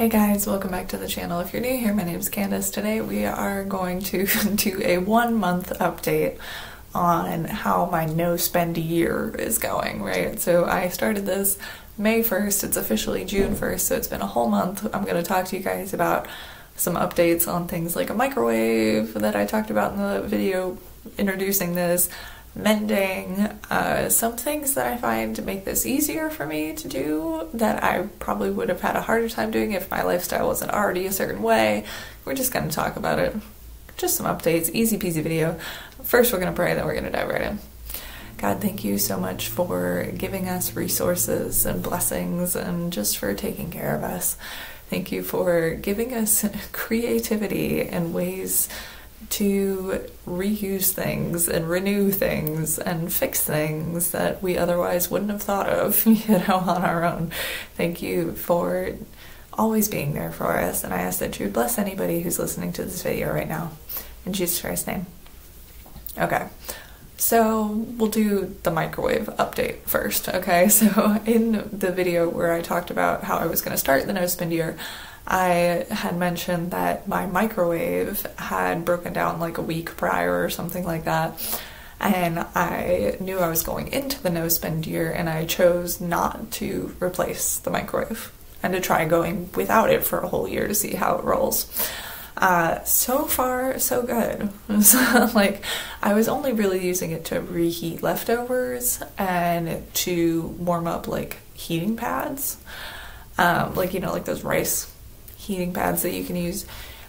Hey guys, welcome back to the channel. If you're new here, my name is Candice. Today we are going to do a one month update on how my no spend year is going, right? So I started this May 1st, it's officially June 1st, so it's been a whole month. I'm going to talk to you guys about some updates on things like a microwave that I talked about in the video introducing this, mending, uh, some things that I find to make this easier for me to do that I probably would have had a harder time doing if my lifestyle wasn't already a certain way. We're just going to talk about it. Just some updates, easy peasy video. First, we're going to pray, then we're going to dive right in. God, thank you so much for giving us resources and blessings and just for taking care of us. Thank you for giving us creativity and ways to reuse things and renew things and fix things that we otherwise wouldn't have thought of, you know, on our own. Thank you for always being there for us, and I ask that you bless anybody who's listening to this video right now. In Jesus Christ's name. Okay. So we'll do the microwave update first, okay? So in the video where I talked about how I was going to start the no spend year, I had mentioned that my microwave had broken down like a week prior or something like that. And I knew I was going into the no spend year, and I chose not to replace the microwave and to try going without it for a whole year to see how it rolls. Uh, so far, so good. like, I was only really using it to reheat leftovers and to warm up like heating pads, um, like you know, like those rice heating pads that you can use.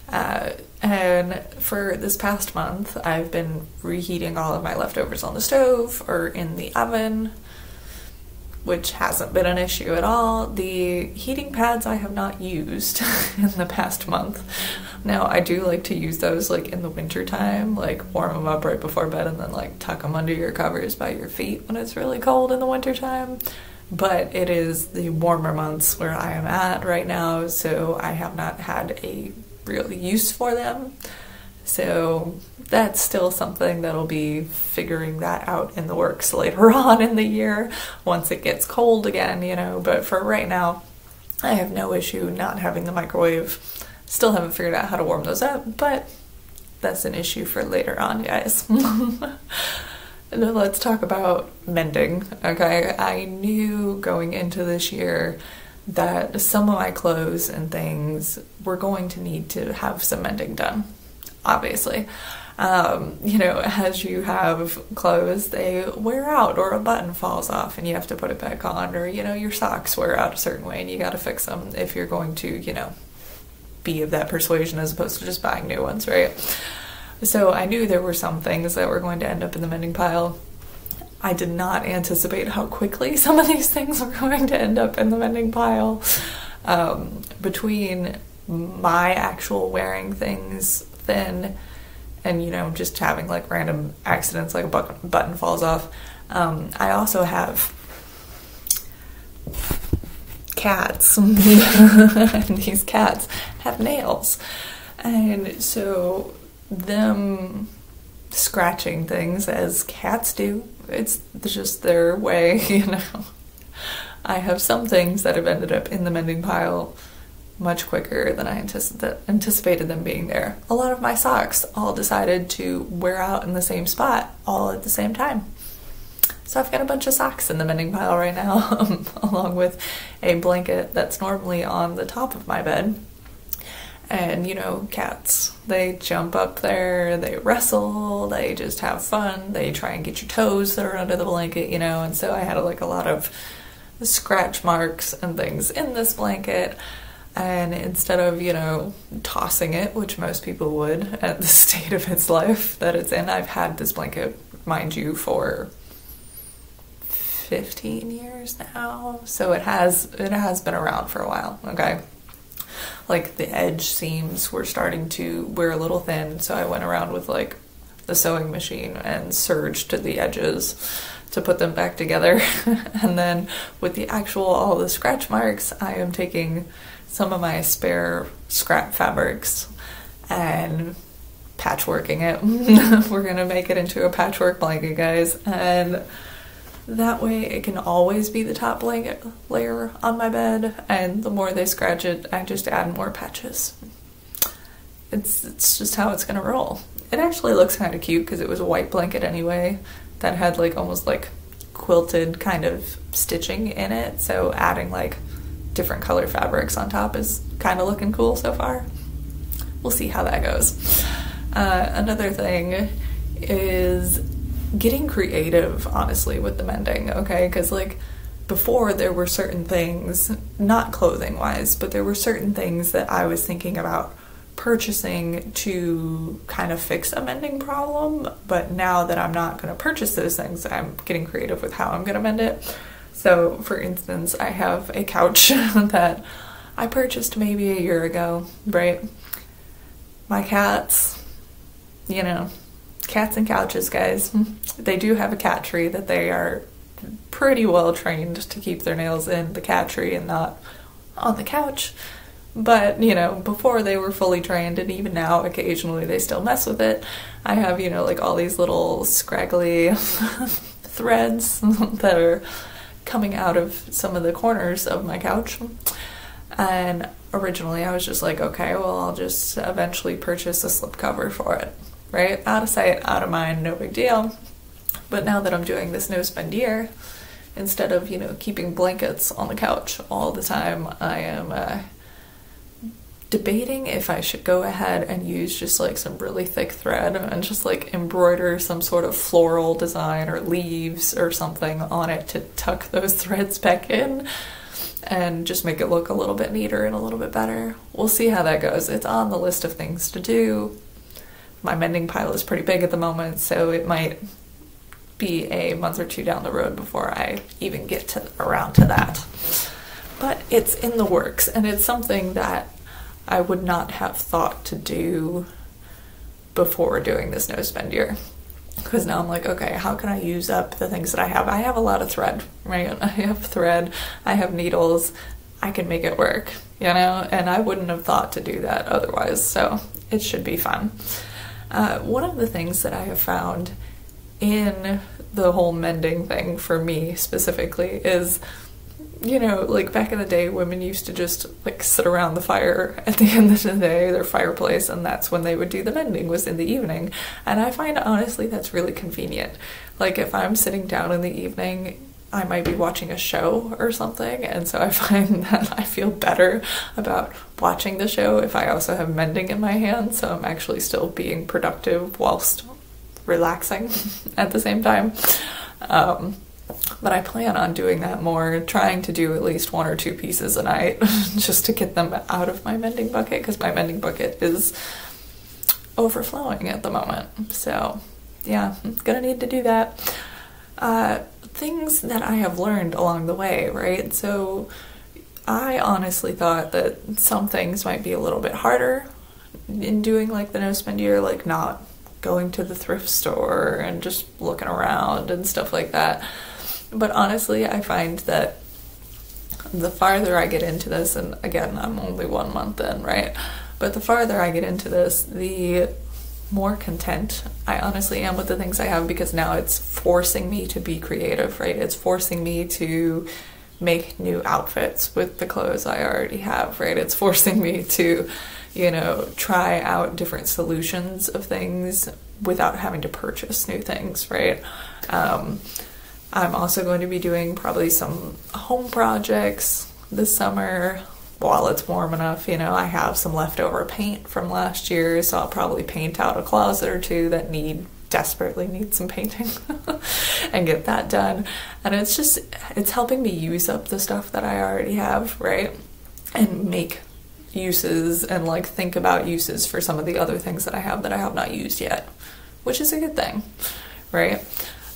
Uh, and for this past month, I've been reheating all of my leftovers on the stove or in the oven, which hasn't been an issue at all. The heating pads I have not used in the past month. Now, I do like to use those like in the winter time, like warm them up right before bed and then like tuck them under your covers by your feet when it's really cold in the winter time but it is the warmer months where I am at right now, so I have not had a real use for them. So that's still something that'll be figuring that out in the works later on in the year once it gets cold again, you know. But for right now, I have no issue not having the microwave. Still haven't figured out how to warm those up, but that's an issue for later on, guys. let's talk about mending. Okay, I knew going into this year that some of my clothes and things were going to need to have some mending done. Obviously, um, you know, as you have clothes, they wear out, or a button falls off and you have to put it back on, or you know, your socks wear out a certain way and you got to fix them if you're going to, you know, be of that persuasion as opposed to just buying new ones, right? So I knew there were some things that were going to end up in the mending pile. I did not anticipate how quickly some of these things were going to end up in the mending pile. Um, between my actual wearing things thin and, you know, just having like random accidents like a button, falls off, um, I also have cats. and these cats have nails. And so them scratching things as cats do. It's just their way, you know. I have some things that have ended up in the mending pile much quicker than I anticipated them being there. A lot of my socks all decided to wear out in the same spot all at the same time. So I've got a bunch of socks in the mending pile right now, along with a blanket that's normally on the top of my bed and you know, cats, they jump up there, they wrestle, they just have fun, they try and get your toes that are under the blanket, you know, and so I had like a lot of scratch marks and things in this blanket. And instead of, you know, tossing it, which most people would at the state of its life that it's in, I've had this blanket, mind you, for 15 years now. So it has it has been around for a while, okay? Like the edge seams were starting to wear a little thin, so I went around with like the sewing machine and serged the edges to put them back together. and then with the actual all the scratch marks, I am taking some of my spare scrap fabrics and patchworking it. We're gonna make it into a patchwork blanket, guys. And That way it can always be the top blanket layer on my bed, and the more they scratch it, I just add more patches. It's, it's just how it's gonna roll. It actually looks kind of cute because it was a white blanket anyway that had like almost like quilted kind of stitching in it, so adding like different color fabrics on top is kind of looking cool so far. We'll see how that goes. Uh, another thing is getting creative, honestly, with the mending, okay? Because, like, before there were certain things, not clothing wise, but there were certain things that I was thinking about purchasing to kind of fix a mending problem. But now that I'm not going to purchase those things, I'm getting creative with how I'm going to mend it. So, for instance, I have a couch that I purchased maybe a year ago, right? My cats, you know, cats and couches, guys. They do have a cat tree that they are pretty well trained to keep their nails in the cat tree and not on the couch. But, you know, before they were fully trained, and even now, occasionally they still mess with it. I have, you know, like all these little scraggly threads that are coming out of some of the corners of my couch. And originally I was just like, okay, well, I'll just eventually purchase a slipcover for it, right? Out of sight, out of mind, no big deal. But now that I'm doing this no spendier, instead of, you know, keeping blankets on the couch all the time, I am uh, debating if I should go ahead and use just like some really thick thread and just like embroider some sort of floral design or leaves or something on it to tuck those threads back in and just make it look a little bit neater and a little bit better. We'll see how that goes. It's on the list of things to do. My mending pile is pretty big at the moment, so it might be a month or two down the road before I even get to around to that. But it's in the works and it's something that I would not have thought to do before doing this no spend year. Because now I'm like, okay, how can I use up the things that I have? I have a lot of thread, right? I have thread, I have needles, I can make it work, you know? And I wouldn't have thought to do that otherwise, so it should be fun. Uh, one of the things that I have found in the whole mending thing for me specifically is you know, like back in the day, women used to just like sit around the fire at the end of the day, their fireplace, and that's when they would do the mending was in the evening. And I find honestly that's really convenient. Like if I'm sitting down in the evening, I might be watching a show or something, and so I find that I feel better about watching the show if I also have mending in my hand, so I'm actually still being productive whilst relaxing at the same time. Um, but I plan on doing that more, trying to do at least one or two pieces a night just to get them out of my mending bucket because my mending bucket is overflowing at the moment. So, yeah, I'm gonna need to do that. Uh, things that I have learned along the way, right? So, I honestly thought that some things might be a little bit harder in doing like the no spend year, like not going to the thrift store and just looking around and stuff like that. But honestly, I find that the farther I get into this, and again, I'm only one month in, right? But the farther I get into this, the more content I honestly am with the things I have because now it's forcing me to be creative, right? It's forcing me to make new outfits with the clothes I already have, right? It's forcing me to, you know, try out different solutions of things without having to purchase new things, right? Um, I'm also going to be doing probably some home projects this summer while it's warm enough. You know, I have some leftover paint from last year, so I'll probably paint out a closet or two that need desperately need some painting and get that done. And it's just it's helping me use up the stuff that I already have, right? And make uses and like think about uses for some of the other things that I have that I have not used yet, which is a good thing, right?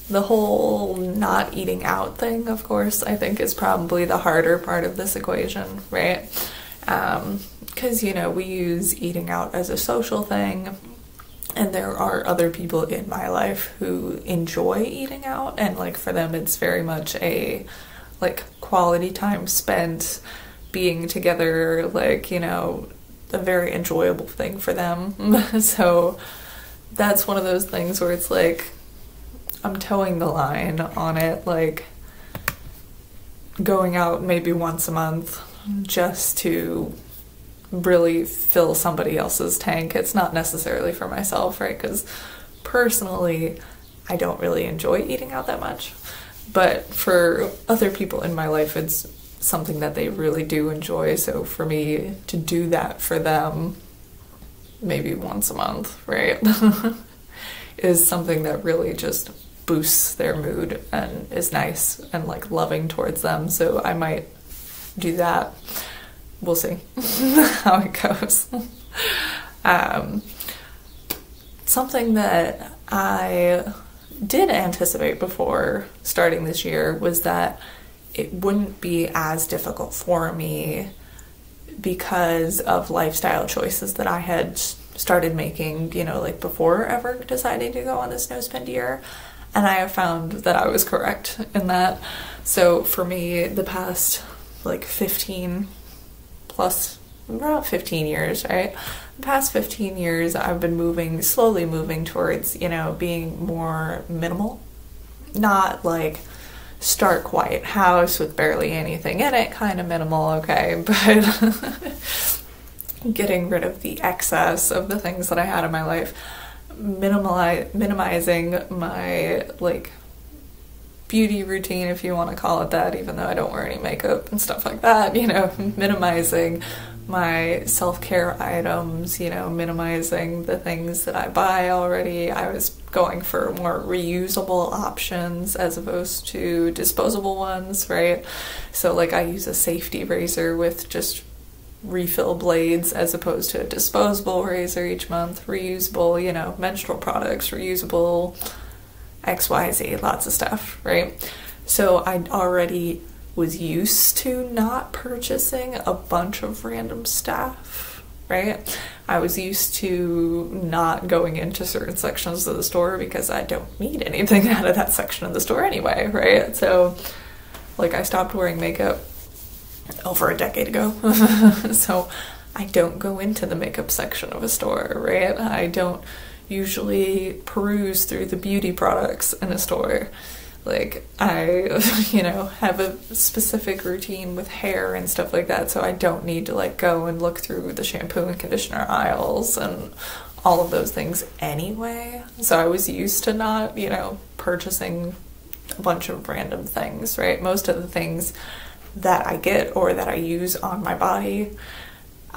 The whole not eating out thing, of course, I think is probably the harder part of this equation, right? Because, um, you know, we use eating out as a social thing, and there are other people in my life who enjoy eating out, and like for them, it's very much a like quality time spent being together, like, you know, a very enjoyable thing for them. so that's one of those things where it's like, I'm toeing the line on it, like going out maybe once a month just to really fill somebody else's tank. It's not necessarily for myself, right? Because personally, I don't really enjoy eating out that much. But for other people in my life, it's something that they really do enjoy. So for me to do that for them, maybe once a month, right, is something that really just boosts their mood and is nice and like loving towards them. So I might do that. We'll see how it goes. Um, something that I did anticipate before starting this year was that it wouldn't be as difficult for me because of lifestyle choices that I had started making, you know, like before ever deciding to go on this no spend year. And I have found that I was correct in that. So for me, the past like 15 plus, around 15 years, right? The past 15 years, I've been moving, slowly moving towards, you know, being more minimal. Not like stark white house with barely anything in it, kind of minimal, okay, but getting rid of the excess of the things that I had in my life, minimali- minimizing my like beauty routine, if you want to call it that, even though I don't wear any makeup and stuff like that, you know, mm-hmm. minimizing my self care items, you know, minimizing the things that I buy already. I was going for more reusable options as opposed to disposable ones, right? So, like, I use a safety razor with just refill blades as opposed to a disposable razor each month, reusable, you know, menstrual products, reusable XYZ, lots of stuff, right? So I already was used to not purchasing a bunch of random stuff, right? I was used to not going into certain sections of the store because I don't need anything out of that section of the store anyway, right? So, like, I stopped wearing makeup over a decade ago. so, I don't go into the makeup section of a store, right? I don't usually peruse through the beauty products in a store. Like, I, you know, have a specific routine with hair and stuff like that, so I don't need to, like, go and look through the shampoo and conditioner aisles and all of those things anyway. So I was used to not, you know, purchasing a bunch of random things, right? Most of the things that I get or that I use on my body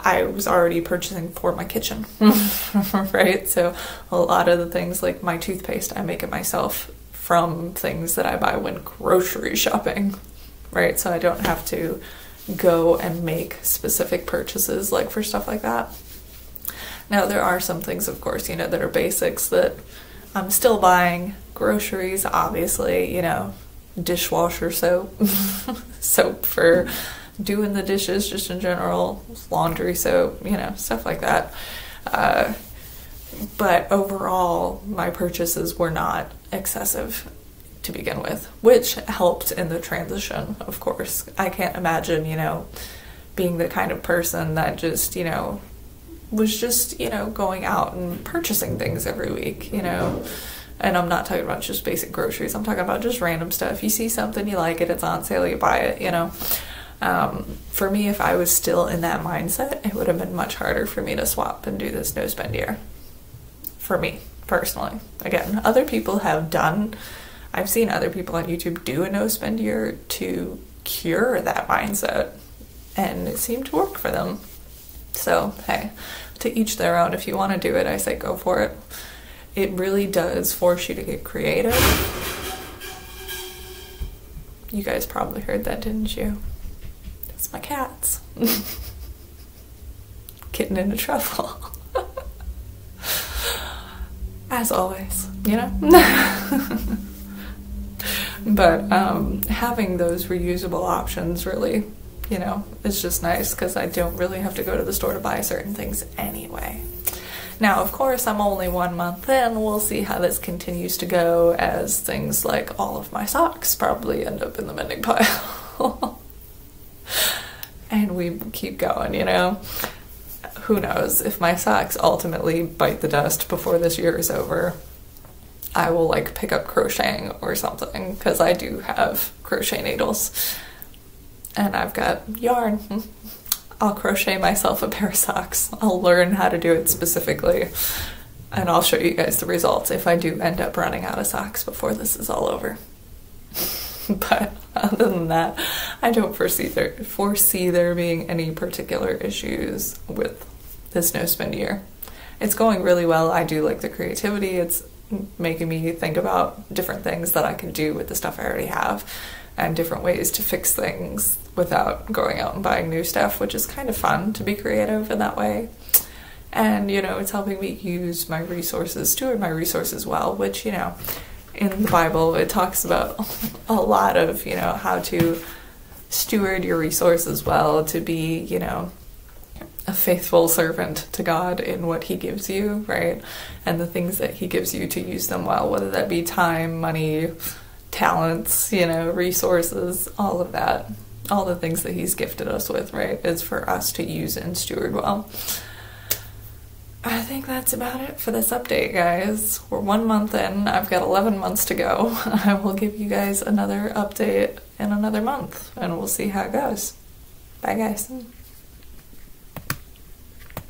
I was already purchasing for my kitchen, right? So a lot of the things like my toothpaste, I make it myself from things that I buy when grocery shopping, right? So I don't have to go and make specific purchases like for stuff like that. Now there are some things, of course, you know, that are basics that I'm still buying. Groceries, obviously, you know, dishwasher soap, soap for doing the dishes just in general, laundry soap, you know, stuff like that. Uh, but overall, my purchases were not excessive to begin with, which helped in the transition, of course. I can't imagine, you know, being the kind of person that just, you know, was just, you know, going out and purchasing things every week, you know. And I'm not talking about just basic groceries, I'm talking about just random stuff. You see something, you like it, it's on sale, you buy it, you know. Um, for me, if I was still in that mindset, it would have been much harder for me to swap and do this no spend year. For me, personally. Again, other people have done, I've seen other people on YouTube do a no spend year to cure that mindset, and it seemed to work for them. So, hey, to each their own. If you want to do it, I say go for it. It really does force you to get creative. You guys probably heard that, didn't you? It's my cats. Getting into trouble. As always, you know? but um, having those reusable options really, you know, is just nice because I don't really have to go to the store to buy certain things anyway. Now, of course, I'm only one month in. We'll see how this continues to go as things like all of my socks probably end up in the mending pile. and we keep going, you know. Who knows if my socks ultimately bite the dust before this year is over. I will like pick up crocheting or something because I do have crochet needles and I've got yarn. I'll crochet myself a pair of socks. I'll learn how to do it specifically and I'll show you guys the results if I do end up running out of socks before this is all over. but other than that, I don't foresee there foresee there being any particular issues with this no spend year. It's going really well. I do like the creativity. It's making me think about different things that I can do with the stuff I already have and different ways to fix things without going out and buying new stuff, which is kind of fun to be creative in that way. And, you know, it's helping me use my resources, steward my resources well, which, you know, in the Bible it talks about a lot of, you know, how to steward your resources well, to be, you know, a faithful servant to God in what He gives you, right? And the things that He gives you to use them well, whether that be time, money, talents, you know, resources, all of that, all the things that He's gifted us with, right, is for us to use and steward well. I think that's about it for this update, guys. We're one month in. I've got 11 months to go. I will give you guys another update in another month and we'll see how it goes. Bye, guys.